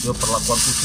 dua perlakuan khusus